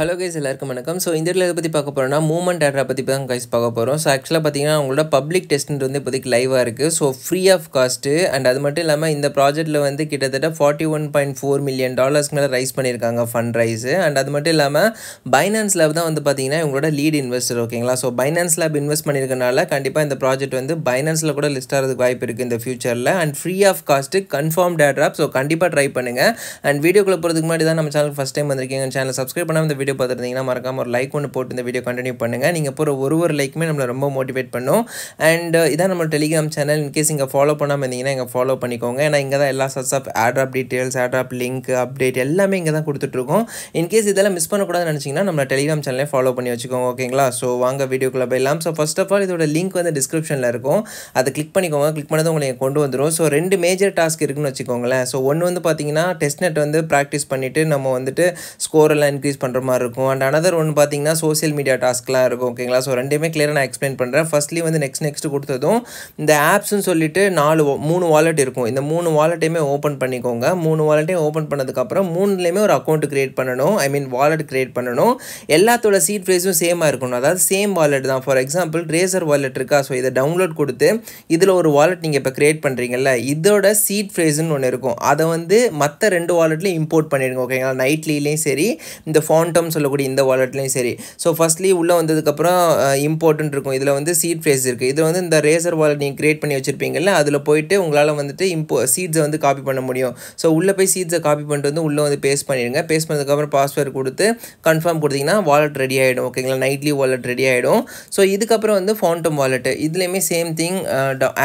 Hello guys எல்லாருக்கும் வணக்கம். So இந்த இதில் எதை பற்றி பார்க்க போகிறோம்னா மூமெண்ட் ஆட்ரா பற்றி தான் கைஸ் பார்க்க போகிறோம் ஸோ ஆக்சுவலாக பார்த்தீங்கன்னா உங்களோட பப்ளிக் டெஸ்ட் வந்து இப்போதைக்கு லைவாக இருக்குது so free of cost and அது மட்டும் இல்லாமல் இந்த ப்ராஜெக்ட்டில் வந்து கிட்டத்தட்ட forty one point four million டாலர்ஸ்க்கு மேலே ரைஸ் பண்ணியிருக்காங்க ஃபண்ட் ரைஸு அண்ட் அது மட்டும் இல்லாமல் பைனான்ஸ் லேப் தான் வந்து பார்த்தீங்கன்னா உங்களோட லீட் இன்வெஸ்டர் ஓகேங்களா ஸோ பைனான்ஸ் லேப் இன்வெஸ்ட் பண்ணியிருக்கனால கண்டிப்பாக இந்த ப்ராஜெக்ட் வந்து பைனான்ஸில் கூட லிஸ்ட் ஆகிறதுக்கு வாய்ப்பு இருக்குது இந்த ஃபியூச்சரில் and free of cost confirm டேட்ராப் so கண்டிப்பாக ட்ரை பண்ணுங்கள் அண்ட் வீடியோக்குள்ளே போகிறதுக்கு முன்னாடி தான் நம்ம சேனல் ஃபஸ்ட் டைம் வந்திருக்கீங்க. சேனல் சப்ஸ்கிரைப் பண்ணாமல் இந்த வீடியோ பார்த்துருந்தீங்கன்னா மறக்காமல் ஒரு லைக் ஒன்று போட்டு இந்த வீடியோ கண்டினியூ பண்ணுங்கள் நீங்கள் போகிற ஒரு ஒரு லைக்குமே நம்மளை ரொம்ப மோட்டிவேட் பண்ணும். அண்ட் uh, இதான் நம்ம டெலிகிராம் சேனல் இன்கேஸ் இங்கே ஃபாலோ பண்ணாமல் இருந்தீங்கன்னா இங்கே ஃபாலோ பண்ணிக்கோங்க. ஏன்னா இங்கே தான் எல்லா சர்ஸ் of airdrop details airdrop link update எல்லாமே இங்கே தான் கொடுத்துட்ருக்கோம் இன்கேஸ் இதெல்லாம் மிஸ் பண்ணக்கூடாதுன்னு நினச்சிங்கன்னா நம்ம டெலிகிராம் சேனலே ஃபாலோ பண்ணி வச்சுக்கோங்க ஓகேங்களா ஸோ வாங்க வீடியோக்குள்ளே போயிடலாம். ஸோ ஃபஸ்ட் ஆஃப் ஆல் இதோட லிங்க் வந்து டிஸ்கிரிப்ஷனில் இருக்கும். அதை கிளிக் பண்ணிக்கோங்க. கிளிக் பண்ணது உங்களுக்கு கொண்டு வந்துடும் ஸோ ரெண்டு மேஜர் டாஸ்க் இருக்குன்னு வச்சுக்கோங்களேன். ஸோ ஒன்று வந்து பார்த்தீங்கன்னா டெஸ்ட் நெட் வந்து ப்ராக்டிஸ் பண்ணிவிட்டு நம்ம வந்துட்டு ஸ்கோர் எல்லாம் இன்க்ரீஸ் பண்ணுற மாதிரி இருக்கும். அண்ட் அனதர் ஒன்று பார்த்தீங்கன்னா சோசியல் மீடியா டாஸ்க்லாம் இருக்கும். ஓகேங்களா ஸோ ரெண்டுமே கிளியராக நான் எக்ஸ்பிளைன் பண்ணுறேன் ஃபர்ஸ்ட்லி வந்து நெக்ஸ்ட் நெக்ஸ்ட் கொடுத்ததும் இந்த ஆப்ஸ்னு சொல்லிட்டு நாலு மூணு வாலெட் இருக்கும். இந்த மூணு வாலெட்டையுமே ஓப்பன் பண்ணிக்கோங்க. மூணு வாலெட்டையும் ஓப்பன் பண்ணதுக்கப்புறம் மூணுலேயுமே ஒரு அக்கௌண்ட் க்ரியேட் பண்ணணும். ஐ மீன் வாலெட் க்ரியேட் பண்ணணும். எல்லாத்தோட சீட் ப்ரைஸும் சேமாக இருக்கணும். அதாவது சேம் வாலெட் தான். ஃபார் எக்ஸாம்பிள் ரேசர் வாலெட் இருக்கா? ஸோ இதை டவுன்லோட் கொடுத்து இதில் ஒரு வாலெட் நீங்கள் இப்போ க்ரியேட் பண்ணுறீங்கல்ல இதோட சீட் ஃப்ரேஸ்னு ஒன்று இருக்கும். அதை வந்து மற்ற ரெண்டு வாலெட்லையும் இம்போர்ட் பண்ணிடுங்க. ஓகேங்களா நைட்லிலையும் சரி இந்த ஃபாண்டம் சொல்லக்கூடிய இந்த வாலெட்லையும் சரி. ஸோ ஃபஸ்ட்லி உள்ளே வந்ததுக்கப்புறம் இம்பார்ட்டன்ட் இருக்கும். இதில் வந்து சீட் ஃபேஸ் இருக்குது இது வந்து இந்த ரேசர் வாலெட் நீங்கள் க்ரியேட் பண்ணி வச்சுருப்பீங்கல்ல அதில் போயிட்டு உங்களால் வந்துட்டு இம்போ சீட்ஸை வந்து காப்பி பண்ண முடியும். ஸோ உள்ளே போய் சீட்ஸை காப்பி பண்ணிட்டு வந்து உள்ளே வந்து பேஸ்ட் பண்ணிடுங்க. பேஸ்ட் பண்ணதுக்கப்புறம் பாஸ்வேர்டு கொடுத்து கன்ஃபார்ம் கொடுத்தீங்கன்னா வாலெட் ரெடி ஆகிடும் ஓகேங்களா நைட்லி வாலெட் ரெடி ஆகிடும் ஸோ இதுக்கப்புறம் வந்து ஃபாண்டம் வாலெட்டு இதுலேயுமே சேம் திங்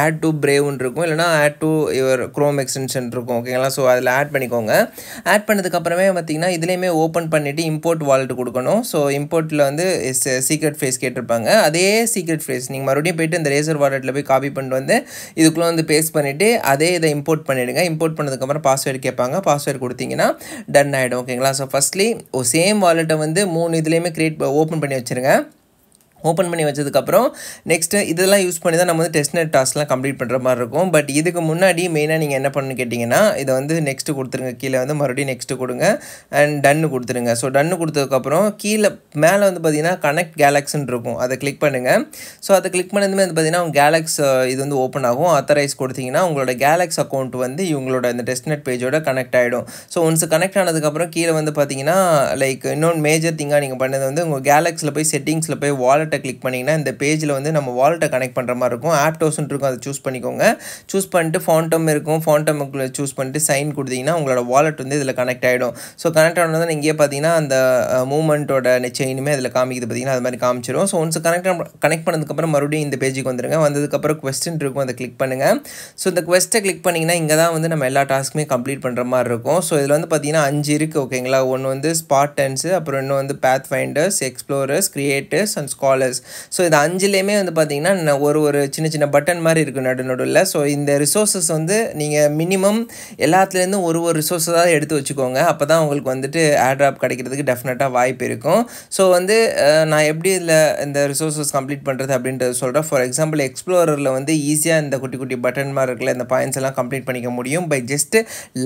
ஆட் டு பிரேவ்னு இருக்கும். இல்லைனா add to your Chrome extension இருக்கும் ஓகேங்களா ஸோ அதில் ஆட் பண்ணிக்கோங்க. ஆட் பண்ணதுக்கப்புறமே பார்த்தீங்கன்னா இதுலேயுமே ஓப்பன் பண்ணிவிட்டு இம்போர்ட் வாலெட் கொடுக்கணும். ஸோ இம்போர்ட்டில் வந்து சீக்ரெட் ஃபேஸ் கேட்டிருப்பாங்க. அதே சீக்ரெட் ஃபேஸ் நீங்கள் மறுபடியும் போயிட்டு இந்த ரேசர் வாலெட்டில் போய் காப்பி பண்ணிட்டு வந்து இதுக்குள்ளே வந்து பேஸ்ட் பண்ணிவிட்டு அதே இதை இம்போர்ட் பண்ணிவிடுங்க இம்போர்ட் பண்ணதுக்கப்புறம் பாஸ்வேர்டு கேட்பாங்க. பாஸ்வேர்டு கொடுத்தீங்கன்னா டன் ஆகிடும் ஓகேங்களா ஸோ ஃபஸ்ட்லி சேம் வாலெட்டை வந்து மூணு இதுலேயுமே க்ரியேட் ஓப்பன் பண்ணி வச்சுருங்க. ஓப்பன் பண்ணி வச்சதுக்கப்புறம் நெக்ஸ்ட்டு இதெல்லாம் யூஸ் பண்ணி தான் நம்ம வந்து டெஸ்ட் நெட் டாஸ்க்லாம் கம்ப்ளீட் பண்ணுற மாதிரி இருக்கும். பட் இதுக்கு முன்னாடி மெயினாக நீங்கள் என்ன பண்ணணும்னு கேட்டிங்கன்னா இதை வந்து நெக்ஸ்ட்டு கொடுத்துருங்க. கீழே வந்து மறுபடியும் நெக்ஸ்ட்டு கொடுங்க. அண்ட் டன்னு கொடுத்துருங்க. ஸோ டன்னு கொடுத்ததுக்கப்புறம் கீழே மேலே வந்து பார்த்தீங்கன்னா கனெக்ட் கேலக்ஸ்ன்னு இருக்கும். அதை கிளிக் பண்ணுங்கள் ஸோ அதை கிளிக் பண்ணதுமே வந்து பார்த்தீங்கன்னா உங்கள் கேலக்ஸ் இது வந்து ஓப்பன் ஆகும். அத்தரைஸ் கொடுத்தீங்கன்னா உங்களோட கேலக்ஸ் அக்கௌண்ட் வந்து இவங்களோட இந்த டெஸ்ட் நெட் பேஜோட கனெக்ட் ஆகிடும் ஸோ ஒன்ஸ் கனெக்ட் ஆனதுக்கப்புறம் கீழே வந்து பார்த்தீங்கன்னா லைக் இன்னொன்று மேஜர் திங்காக நீங்கள் பண்ணது வந்து உங்கள் கேலக்ஸில் போய் செட்டிங்ஸில் போய் வாலெட் வாலெட்டை கிளிக் பண்ணிங்கன்னா இந்த பேஜில் வந்து நம்ம வாலெட்டை கனெக்ட் பண்ணுற மாதிரி இருக்கும். ஆப்டோஸ்ன்னு இருக்கும் அதை சூஸ் பண்ணிக்கோங்க. சூஸ் பண்ணிட்டு ஃபாண்டம் இருக்கும். ஃபாண்டமுக்குள்ளே சூஸ் பண்ணிட்டு சைன் கொடுத்தீங்கன்னா உங்களோட வாலெட் வந்து இதில் கனெக்ட் ஆகிடும் ஸோ கனெக்ட் ஆனதான் இங்கேயே பார்த்தீங்கன்னா அந்த மூமெண்ட்டோட செயினுமே அதில் காமிக்குது பார்த்தீங்கன்னா அது மாதிரி காமிச்சிடும் ஸோ ஒன்ஸ் கனெக்ட் கனெக்ட் பண்ணதுக்கப்புறம் மறுபடியும் இந்த பேஜுக்கு வந்துருங்க. வந்ததுக்கப்புறம் கொஸ்டின் இருக்கும் அதை கிளிக் பண்ணுங்கள் ஸோ இந்த கொஸ்ட்டை கிளிக் பண்ணிங்கன்னா இங்கே தான் வந்து நம்ம எல்லா டாஸ்க்குமே கம்ப்ளீட் பண்ணுற மாதிரி இருக்கும். ஸோ இதில் வந்து பார்த்தீங்கன்னா அஞ்சு இருக்குது ஓகேங்களா ஒன்று வந்து ஸ்பாட்டன்ஸு அப்புறம் இன்னும் வந்து path finders explorers creators and colours so இது அஞ்சுலேயுமே வந்து பார்த்தீங்கன்னா ஒரு ஒரு சின்ன சின்ன பட்டன் மாதிரி இருக்குது நடு நடுவில். ஸோ இந்த ரிசோர்ஸஸ் வந்து நீங்கள் மினிமம் எல்லாத்துலேருந்தும் ஒரு ஒரு ரிசோர்ஸஸாக எடுத்து வச்சுக்கோங்க. அப்போ தான் உங்களுக்கு வந்துட்டு ஆட்ராப் கிடைக்கிறதுக்கு டெஃபினட்டாக வாய்ப்பு இருக்கும். ஸோ வந்து நான் எப்படி இதில் இந்த ரிசோர்ஸஸ் கம்ப்ளீட் பண்ணுறது அப்படின்றது சொல்கிறேன் ஃபார் எக்ஸாம்பிள் எக்ஸ்ப்ளோரரில் வந்து ஈஸியாக இந்த குட்டி குட்டி பட்டன் மாதிரி இருக்குல்ல இந்த பாயிண்ட்ஸ் எல்லாம் கம்ப்ளீட் பண்ணிக்க முடியும். By just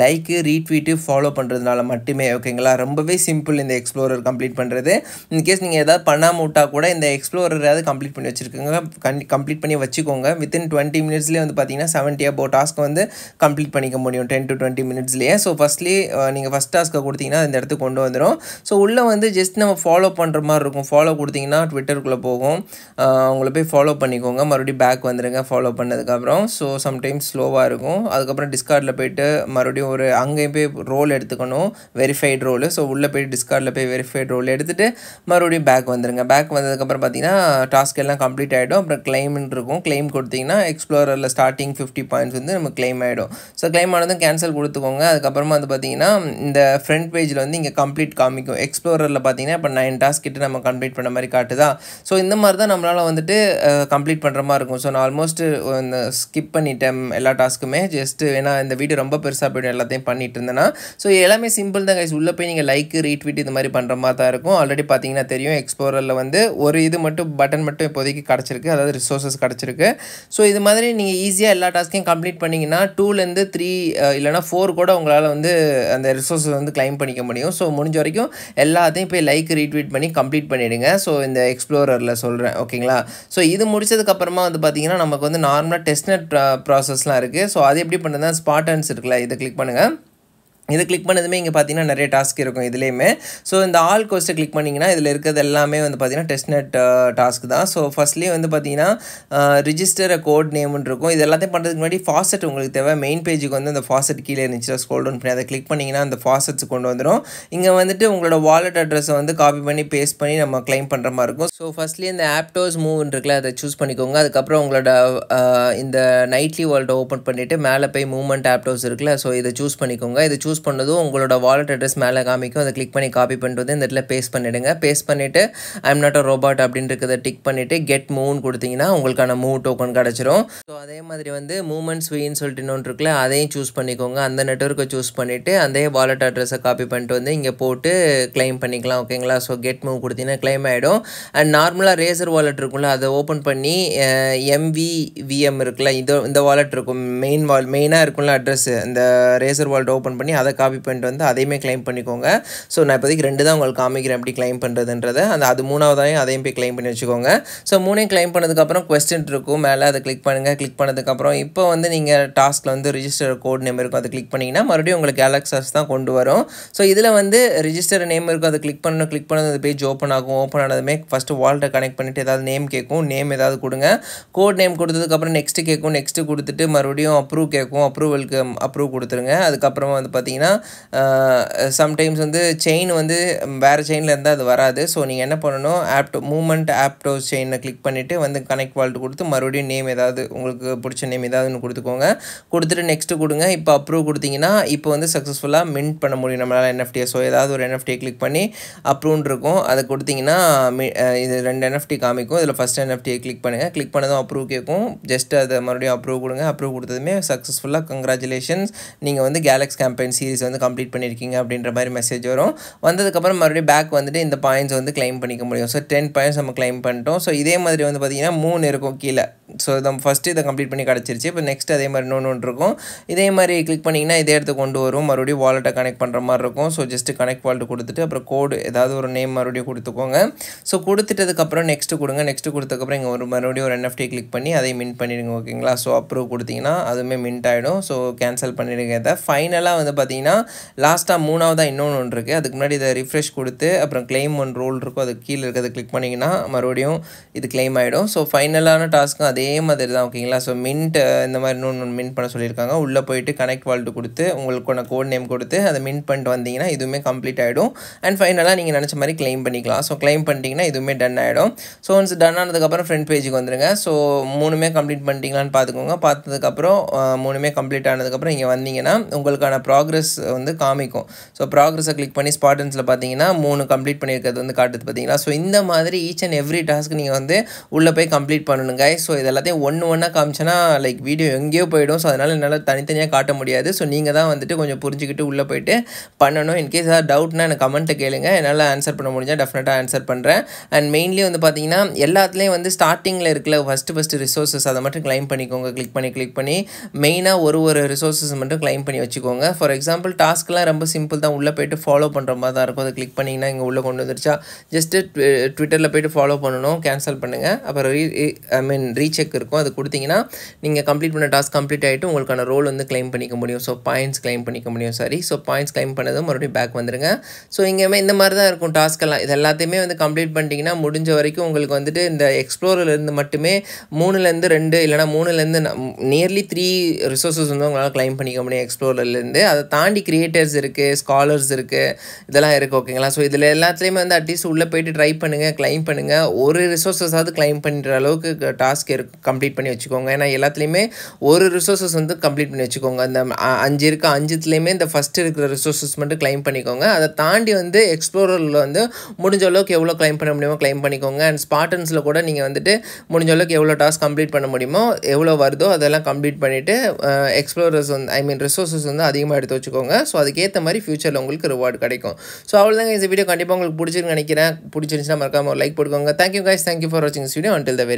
like retweet follow பண்ணுறதுனால மட்டுமே ஓகேங்களா ரொம்பவே சிம்பிள் இந்த எக்ஸ்ப்ளோரர் கம்ப்ளீட் பண்ணுறது இன்கேஸ் நீங்கள் எதாவது பண்ணாமல் விட்டால் கூட இந்த எக்ஸ்ப்ளோரர் ஏதாவது கம்ப்ளீட் பண்ணி வச்சுருக்கோங்க. கம்ப்ளீட் பண்ணி வச்சுக்கோங்க. வித்தின் டுவெண்ட்டி மினிட்ஸ்லேயே வந்து பார்த்தீங்கன்னா செவன்ட்டி அபோ டாஸ்க் வந்து கம்ப்ளீட் பண்ணிக்க முடியும். டென் டு டுவெண்ட்டி மினிட்ஸ்லேயே ஸோ ஃபஸ்ட்லி நீங்கள் ஃபஸ்ட் டாஸ்க்கை கொடுத்தீங்கன்னா இந்த இடத்துக்கு கொண்டு வந்துடும் ஸோ உள்ளே வந்து ஜஸ்ட் நம்ம ஃபாலோ பண்ணுற மாதிரி இருக்கும். ஃபாலோ கொடுத்தீங்கன்னா ட்விட்டருக்குள்ளே போகும். அவங்கள உங்களை போய் ஃபாலோ பண்ணிக்கோங்க. மறுபடியும் பேக் வந்துடுங்க ஃபாலோ பண்ணதுக்கப்புறம். ஸோ சம்டைம்ஸ் ஸ்லோவாக இருக்கும். அதுக்கப்புறம் டிஸ்கார்டில் போயிட்டு மறுபடியும் ஒரு அங்கேயும் போய் ரோல் எடுத்துக்கணும். வெரிஃபைடு ரோல் ஸோ உள்ளே போய் டிஸ்கார்டில் போய் வெரிஃபைடு ரோல் எடுத்துகிட்டு மறுபடியும் பேக் வந்துடுங்க பேக் வந்ததுக்கப்புறம் பார்த்தீங்கன்னா டாஸ்க் எல்லாம் கம்ப்ளீட் ஆகிடும் அப்புறம் கிளைம்னு இருக்கும். கிளைம் கொடுத்தீங்கன்னா எக்ஸ்ப்ளோரரில் ஸ்டார்டிங் ஃபிஃப்டி பாயிண்ட்ஸ் வந்து நம்ம கிளைம் ஆகிடும் ஸோ கிளைம் ஆனதும் கேன்சல் கொடுத்துக்கோங்க. அதுக்கப்புறமா வந்து பார்த்தீங்கன்னா இந்த ஃப்ரண்ட் பேஜில் வந்து இங்கே கம்ப்ளீட் காமிக்கும். எக்ஸ்ப்ளோரரில் பார்த்தீங்கன்னா இப்போ நைன் டாஸ்க் கிட்ட நம்ம கம்ப்ளீட் பண்ண மாதிரி காட்டுதா? ஸோ இந்த மாதிரி தான் நம்மளால் வந்துட்டு கம்ப்ளீட் பண்ணுற மாதிரி இருக்கும். ஸோ நான் ஆல்மோஸ்ட் இந்த ஸ்கிப் பண்ணிட்டேன் எல்லா டாஸ்க்குமே ஜஸ்ட்டு ஏன்னா இந்த வீடியோ ரொம்ப பெருசாக போய்டும் எல்லாத்தையும் பண்ணிட்டு இருந்தேன்னா. ஸோ எல்லாமே சிம்பிள் தான் கைஸ் உள்ளே போய் நீங்கள் லைக் ரீட்வீட் இது மாதிரி பண்ணுற மாதிரி தான் இருக்கும். ஆல்ரெடி பார்த்தீங்கன்னா தெரியும் எக்ஸ்ப்ளோரரில் வந்து ஒரு இது இது மட்டும் பட்டன் மட்டும் இப்போதைக்கு கிடச்சிருக்கு. அதாவது ரிசோர்ஸஸ் கிடச்சிருக்கு. ஸோ இது மாதிரி நீங்கள் ஈஸியாக எல்லா டாஸ்க்கையும் கம்ப்ளீட் பண்ணிங்கன்னா டூலேருந்து த்ரீ இல்லைனா ஃபோர் கூட உங்களால் வந்து அந்த ரிசோர்ஸஸ் வந்து கிளைம் பண்ணிக்க முடியும். ஸோ முடிஞ்ச வரைக்கும் எல்லாத்தையும் போய் லைக் ரீட்வீட் பண்ணி கம்ப்ளீட் பண்ணிவிடுங்க ஸோ இந்த எக்ஸ்ப்ளோரரில் சொல்கிறேன் ஓகேங்களா ஸோ இது முடிச்சதுக்கப்புறமா வந்து பார்த்தீங்கன்னா நமக்கு வந்து நார்மலாக டெஸ்ட்நெட் ப்ராசஸ்லாம் இருக்குது ஸோ அது எப்படி பண்ணுறதுனா ஸ்பாட்டன்ஸ் இருக்குல்ல இதை கிளிக் பண்ணுங்கள் இதை கிளிக் பண்ணதுமே இங்கே பார்த்தீங்கன்னா நிறைய டாஸ்க் இருக்கும் இதுலேயுமே. ஸோ இந்த ஆல் கோஸ்ட்டை கிளிக் பண்ணிங்கன்னா இதில் இருக்கிறது எல்லாமே வந்து பார்த்தீங்கன்னா டெஸ்ட்நெட் டாஸ்க் uh, தான். ஸோ ஃபஸ்ட்லேயே வந்து பார்த்தீங்கன்னா ரிஜிஸ்டர் uh, கோட் நேம்னு இருக்கும். இது எல்லாத்தையும் பண்ணுறதுக்கு முன்னாடி ஃபாசட் உங்களுக்கு தேவை. மெயின் பேஜுக்கு வந்து அந்த ஃபாசட் கீழே இருந்துச்சு ஸ்க்ரோல் டவுன் பண்ணி அதை கிளிக் பண்ணிங்கன்னா அந்த ஃபாசட்ஸ் கொண்டு வந்துடும் இங்கே வந்துட்டு உங்களோட வாலெட் அட்ரஸை வந்து காப்பி பண்ணி பேஸ்ட் பண்ணி நம்ம கிளைம் பண்ணுற மாதிரி இருக்கும். ஸோ ஃபஸ்ட்லேயே இந்த ஆப்டோஸ் மூவ்னு இருக்குல்ல அதை சூஸ் பண்ணிக்கோங்க. அதுக்கப்புறம் உங்களோட uh, இந்த நைட்லி வாலெட்டை ஓப்பன் பண்ணிவிட்டு மேலே போய் மூவ்மெண்ட் ஆப்டோஸ் இருக்குல்ல ஸோ இதை சூஸ் பண்ணிக்கோங்க. இதை சூஸ் பண்ணதும் உங்களோட வாலெட் அட்ரஸ் மேலே காமிக்கும். அதை கிளிக் பண்ணி காப்பி பண்ணிட்டு வந்து இந்த இடத்துல பேஸ்ட் பண்ணிவிடுங்க பேஸ்ட் பண்ணிவிட்டு ஐம் நாட் அ ரோபாட் அப்படின்றத டிக் பண்ணிவிட்டு கெட் மூவ்னு கொடுத்தீங்கன்னா உங்களுக்கான மூவ் டோக்கன் கிடச்சிரும். ஸோ அதே மாதிரி வந்து மூமெண்ட்ஸ் வீன்னு சொல்லிட்டு இன்னொன்று இருக்குல்ல அதையும் சூஸ் பண்ணிக்கோங்க. அந்த நெட்ஒர்க்கை சூஸ் பண்ணிவிட்டு அதே வாலெட் அட்ரஸை காப்பி பண்ணிட்டு வந்து இங்கே போட்டு கிளைம் பண்ணிக்கலாம் ஓகேங்களா ஸோ கெட் மூவ் கொடுத்தீங்கன்னா கிளைம் ஆகிடும் அண்ட் நார்மலாக ரேசர் வாலெட் இருக்கும்ல அதை ஓப்பன் பண்ணி எம்வி விஎம் இருக்குல்ல இது இந்த வாலெட் இருக்கும். மெயின் வால் மெயினாக இருக்கும்ல அட்ரஸ் இந்த ரேசர் வாலெட் ஓப்பன் பண்ணி அதை காப்பி பண்ணிட்டு வந்து அதையுமே கிளைம் பண்ணிக்கோங்க. ஸோ நான் இப்போதைக்கு ரெண்டு தான் உங்களுக்கு காமிக்கிறேன் எப்படி கிளைம் பண்ணுறதுன்றதை அந்த அது மூணாவதாயும் அதையும் போய் கிளைம் பண்ணி வச்சுக்கோங்க. ஸோ மூணையும் கிளைம் பண்ணதுக்கப்புறம் கொஸ்டின் இருக்கும். மேலே அதை கிளிக் பண்ணுங்கள் கிளிக் பண்ணதுக்கப்புறம் இப்போ வந்து நீங்கள் டாஸ்கில் வந்து ரிஜிஸ்டர் கோட் நேம் இருக்கும். அதை கிளிக் பண்ணிங்கன்னா மறுபடியும் உங்களுக்கு கேலக்ஸாஸ் தான் கொண்டு வரும். ஸோ இதில் வந்து ரிஜிஸ்டர் நேம் இருக்கும். அதை கிளிக் பண்ணணும். கிளிக் பண்ணது அந்த பேஜ் ஓப்பன் ஆகும். ஓப்பன் ஆனதுமே ஃபஸ்ட்டு வால்ட்டை கனெக்ட் பண்ணிவிட்டு ஏதாவது நேம் கேட்கும். நேம் ஏதாவது கொடுங்க. கோட் நேம் கொடுத்ததுக்கப்புறம் நெக்ஸ்ட்டு கேட்கும். நெக்ஸ்ட்டு கொடுத்துட்டு மறுபடியும் அப்ரூவ் கேட்கும். அப்ரூவலுக்கு அப்ரூவ் கொடுத்துருங்க. அதுக்கப்புறமா வந்து பார்த்தீங்கன்னா சம்டைம்ஸ் வந்து செயின் வந்து வேறு செயினில் இருந்தால் அது வராது. ஸோ நீங்கள் என்ன பண்ணணும்? ஆப்டோ மூமெண்ட் ஆப்டோ செயினை கிளிக் பண்ணிவிட்டு வந்து கனெக்ட் வால்ட்டு கொடுத்து மறுபடியும் நேம் ஏதாவது உங்களுக்கு பிடிச்ச நேம் ஏதாவதுன்னு கொடுத்துக்கோங்க. கொடுத்துட்டு நெக்ஸ்ட்டு கொடுங்க. இப்போ அப்ரூவ் கொடுத்தீங்கன்னா இப்போ வந்து சக்ஸஸ்ஃபுல்லாக மின்ட் பண்ண முடியும். நம்மளால் என்எஃப்டியை ஸோ ஏதாவது ஒரு என்எஃப்டியை கிளிக் பண்ணி அப்ரூவ்னு இருக்கும். அதை கொடுத்தீங்கன்னா இது ரெண்டு என்எஃப்டி காமிக்கும். இதில் ஃபஸ்ட் என்எஃப்டியை கிளிக் பண்ணுங்கள் கிளிக் பண்ணதும் அப்ரூவ் கேட்கும். ஜஸ்ட் அதை மறுபடியும் அப்ரூவ் கொடுங்க. அப்ரூவ் கொடுத்ததுமே சக்ஸஸ்ஃபுல்லாக கங்க்ராச்சுலேஷன்ஸ் நீங்கள் வந்து கேலக்ஸ் கேம்பெயின்ஸ் சீரிஸ் வந்து கம்ப்ளீட் பண்ணியிருக்கீங்க அப்படின்ற மாதிரி மெசேஜ் வரும். வந்ததுக்கப்புறம் மறுபடியும் பேக் வந்துட்டு இந்த பாயிண்ட்ஸ் வந்து கிளைம் பண்ணிக்க முடியும். ஸோ டென் பாயிண்ட்ஸ் நம்ம கிளைம் பண்ணிட்டோம். ஸோ இதே மாதிரி வந்து பார்த்திங்கன்னா மூணு இருக்கும் கீழே. ஸோ நம்ம ஃபஸ்ட்டு இதை கம்ப்ளீட் பண்ணி கிடச்சிருச்சு. இப்போ நெக்ஸ்ட் அதே மாதிரி இன்னொன்று ஒன்று இருக்கும். இதே மாதிரி கிளிக் பண்ணிங்கன்னா இதே இடத்து கொண்டு வரும். மறுபடியும் வாலெட்டை கனெக்ட் பண்ணுற மாதிரி இருக்கும். ஸோ ஜஸ்ட்டு கனெக்ட் வால்ட்டு கொடுத்துட்டு அப்புறம் கோடு ஏதாவது ஒரு நேம் மறுபடியும் கொடுத்துக்கோங்க. ஸோ கொடுத்துட்டதுக்கப்புறம் நெக்ஸ்ட்டு கொடுங்க. நெக்ஸ்ட்டு கொடுத்ததுக்கப்புறம் இங்கே ஒரு மறுபடியும் ஒரு என்எஃப்டி கிளிக் பண்ணி அதை மின்ட் பண்ணிடுங்க ஓகேங்களா ஸோ அப்ரூவ் கொடுத்தீங்கன்னா அதுவுமே மின்ட் ஆகிடும் ஸோ கேன்சல் பண்ணிடுங்க இதை. ஃபைனலாக வந்து பார்த்தீங்கன்னா பார்த்தீங்கன்னா லாஸ்ட்டாக மூணாவதாக இன்னொன்று ஒன்று இருக்குது அதுக்கு முன்னாடி இதை ரிஃப்ரெஷ் கொடுத்து அப்புறம் கிளைம் ஒன் ரோல் இருக்கும். அது கீழே இருக்கிறத கிளிக் பண்ணிங்கன்னா மறுபடியும் இது கிளைம் ஆகிடும் ஸோ ஃபைனலான டாஸ்க்கும் அதே மாதிரி தான் ஓகேங்களா ஸோ மின்ட் இந்த மாதிரி இன்னொன்று மின்ட் பண்ண சொல்லியிருக்காங்க. உள்ளே போயிட்டு கனெக்ட் வால்ட்டு கொடுத்து உங்களுக்கான கோட் நேம் கொடுத்து அதை மின்ட் பண்ணிட்டு வந்தீங்கன்னா இதுவுமே கம்ப்ளீட் ஆகிடும் அண்ட் ஃபைனலாக நீங்கள் நினச்ச மாதிரி கிளைம் பண்ணிக்கலாம். ஸோ கிளைம் பண்ணிட்டீங்கன்னா இதுவுமே டன் ஆகிடும் ஸோ ஒன்ஸ் டன் ஆனதுக்கப்புறம் ஃப்ரண்ட் பேஜுக்கு வந்துருங்க. ஸோ மூணுமே கம்ப்ளீட் பண்ணிட்டீங்களான்னு பார்த்துக்கோங்க. பார்த்ததுக்கப்புறம் மூணுமே கம்ப்ளீட் ஆனதுக்கப்புறம் இங்கே வந்தீங்கன்னா உங்களுக்கான ப்ராக்ரஸ் வந்து காமிக்கும். ஸோ ப்ராக்ரஸை கிளிக் பண்ணி ஸ்பாட்டன்ஸில் பார்த்தீங்கன்னா மூணு கம்ப்ளீட் பண்ணியிருக்கிறது வந்து காட்டுது பார்த்தீங்களா ஸோ இந்த மாதிரி ஈச் அண்ட் எவ்ரி டாஸ்க் நீங்கள் வந்து உள்ளே போய் கம்ப்ளீட் பண்ணணுங்க ஸோ இது எல்லாத்தையும் ஒன்று ஒன்றா காமிச்சோன்னா லைக் வீடியோ எங்கேயோ போயிடும். ஸோ அதனால் என்னால் தனித்தனியாக காட்ட முடியாது. ஸோ நீங்கள் தான் வந்துட்டு கொஞ்சம் புரிஞ்சுக்கிட்டு உள்ளே போயிட்டு பண்ணணும். இன்கேஸ் ஏதாவது டவுட்னா எனக்கு கமெண்ட்டை கேளுங்க. என்னால் ஆன்சர் பண்ண முடிஞ்சால் டெஃபினட்டாக ஆன்சர் பண்ணுறேன் அண்ட் மெயின்லி வந்து பார்த்தீங்கன்னா எல்லாத்துலேயும் வந்து ஸ்டார்டிங்கில் இருக்கல ஃபஸ்ட்டு ஃபஸ்ட்டு ரிசோர்ஸஸ் அதை மட்டும் கிளைம் பண்ணிக்கோங்க. கிளிக் பண்ணி கிளிக் பண்ணி மெயினாக ஒரு ஒரு ரிசோர்ஸஸ் மட்டும் கிளைம் பண்ணி வச்சுக்கோங்க. ஃபார் எக்ஸாம்பிள் எக்ஸாம்பிள் டாஸ்க்லாம் ரொம்ப சிம்பிள் தான். உள்ளே போயிட்டு ஃபாலோ பண்ணுற மாதிரி தான் இருக்கும். அதை கிளிக் பண்ணிங்கன்னா இங்கே உள்ளே கொண்டு வந்துருச்சா? ஜஸ்ட்டு ட்விட்டரில் போய்ட்டு ஃபாலோ பண்ணணும். கேன்சல் பண்ணுங்கள் அப்புறம் ரீ ஐ மீன் ரீசெக் இருக்கும். அது கொடுத்தீங்கன்னா நீங்கள் கம்ப்ளீட் பண்ண டாஸ்க் கம்ப்ளீட் ஆகிட்டு உங்களுக்கான ரோல் வந்து கிளைம் பண்ணிக்க முடியும். ஸோ பாயிண்ட்ஸ் கிளைம் பண்ணிக்க முடியும். சாரி ஸோ பாயிண்ட்ஸ் கிளைம் பண்ணதும் மறுபடியும் பேக் வந்துடுங்க ஸோ இங்கேயுமே இந்த மாதிரி தான் இருக்கும் டாஸ்க்கெல்லாம் இது எல்லாத்தையுமே வந்து கம்ப்ளீட் பண்ணிட்டீங்கன்னா முடிஞ்ச வரைக்கும் உங்களுக்கு வந்துட்டு இந்த எக்ஸ்ப்ளோரிலேருந்து மட்டுமே மூணுலேருந்து ரெண்டு இல்லைனா மூணுலேருந்து நியர்லி த்ரீ ரிசோர்ஸஸ் வந்து உங்களால் கிளைம் பண்ணிக்க முடியும் எக்ஸ்ப்ளோரிலேருந்து அதை தாண்டி கிரியேட்டர்ஸ் இருக்குது ஸ்காலர்ஸ் இருக்குது இதெல்லாம் இருக்குது ஓகேங்களா ஸோ இதில் எல்லாத்துலேயுமே வந்து அட்லீஸ்ட் உள்ளே போயிட்டு ட்ரை பண்ணுங்கள் கிளைம் பண்ணுங்கள் ஒரு ரிசோர்ஸஸாவது கிளைம் பண்ணுற அளவுக்கு டாஸ்க் இருக்கு கம்ப்ளீட் பண்ணி வச்சுக்கோங்க. ஏன்னா எல்லாத்துலேயுமே ஒரு ரிசோர்ஸஸ் வந்து கம்ப்ளீட் பண்ணி வச்சுக்கோங்க. அந்த அஞ்சு இருக்க அஞ்சுத்துலேயுமே இந்த ஃபஸ்ட்டு இருக்கிற ரிசோர்ஸஸ் மட்டும் கிளைம் பண்ணிக்கோங்க. அதை தாண்டி வந்து எக்ஸ்ப்ளோரரில் வந்து முடிஞ்ச அளவுக்கு எவ்வளோ கிளைம் பண்ண முடியுமோ கிளைம் பண்ணிக்கோங்க. அண்ட் ஸ்பாட்டன்ஸில் கூட நீங்கள் வந்துட்டு முடிஞ்ச அளவுக்கு எவ்வளோ டாஸ்க் கம்ப்ளீட் பண்ண முடியுமோ எவ்வளோ வருதோ அதெல்லாம் கம்ப்ளீட் பண்ணிவிட்டு எக்ஸ்ப்ளோரர்ஸ் வந்து ஐ மீன் ரிசோர்ஸஸ் வந்து அதிகமாக எடுத்து வச்சுக்கோங்க. வச்சுக்கோங்க. ஸோ அதுக்கேற்ற மாதிரி ஃபியூச்சரில் உங்களுக்கு ரிவார்டு கிடைக்கும். ஸோ அவ்வளோதாங்க இந்த வீடியோ கண்டிப்பாக உங்களுக்கு பிடிச்சிருக்கு நினைக்கிறேன். பிடிச்சிருந்துச்சுன்னா மறக்காம ஒரு லைக் போட்டுக்கோங்க. Thank you guys thank you for வாட்சிங் வீடியோ அண்டில் த வெரி